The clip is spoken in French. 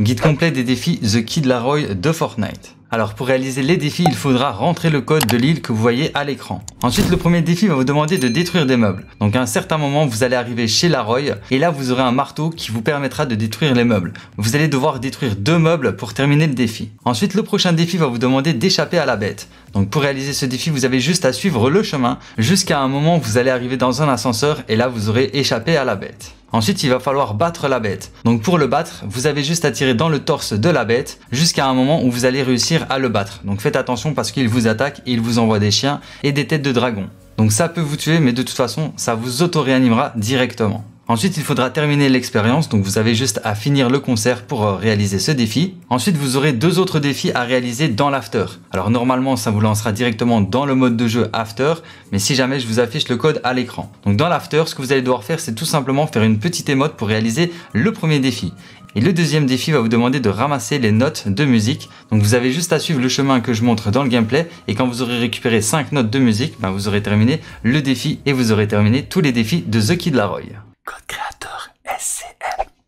Guide complet des défis The Kid Laroi de Fortnite. Alors pour réaliser les défis, il faudra rentrer le code de l'île que vous voyez à l'écran. Ensuite, le premier défi va vous demander de détruire des meubles. Donc à un certain moment, vous allez arriver chez Laroy et là vous aurez un marteau qui vous permettra de détruire les meubles. Vous allez devoir détruire deux meubles pour terminer le défi. Ensuite, le prochain défi va vous demander d'échapper à la bête. Donc pour réaliser ce défi, vous avez juste à suivre le chemin jusqu'à un moment où vous allez arriver dans un ascenseur et là vous aurez échappé à la bête. Ensuite, il va falloir battre la bête. Donc pour le battre, vous avez juste à tirer dans le torse de la bête jusqu'à un moment où vous allez réussir à le battre. Donc faites attention parce qu'il vous attaque et il vous envoie des chiens et des têtes de dragon. Donc ça peut vous tuer, mais de toute façon, ça vous auto-réanimera directement. Ensuite, il faudra terminer l'expérience, donc vous avez juste à finir le concert pour euh, réaliser ce défi. Ensuite, vous aurez deux autres défis à réaliser dans l'after. Alors normalement, ça vous lancera directement dans le mode de jeu after, mais si jamais je vous affiche le code à l'écran. Donc dans l'after, ce que vous allez devoir faire, c'est tout simplement faire une petite émote pour réaliser le premier défi. Et le deuxième défi va vous demander de ramasser les notes de musique. Donc vous avez juste à suivre le chemin que je montre dans le gameplay et quand vous aurez récupéré 5 notes de musique, ben, vous aurez terminé le défi et vous aurez terminé tous les défis de The Kid Laroi.